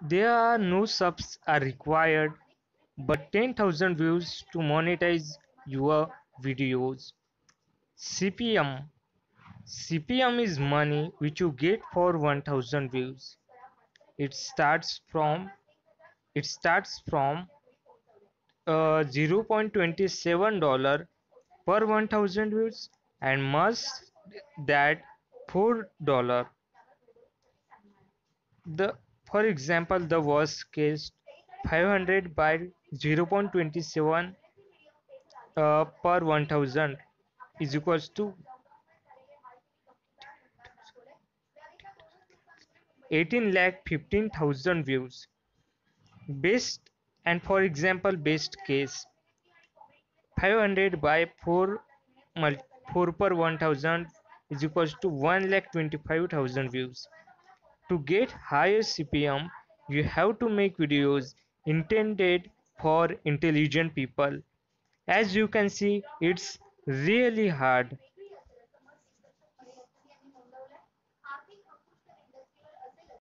There are no subs are required, but 10,000 views to monetize your videos. CPM CPM is money which you get for 1000 views. It starts from it starts from uh, $0.27 per 1000 views and must that $4 the for example the worst case 500 by 0.27 uh, per 1000 is equals to 18 lakh 15000 views. Best and for example best case 500 by 4 4 per 1000 is equals to 1 lakh 25000 views to get higher CPM, you have to make videos intended for intelligent people. As you can see, it's really hard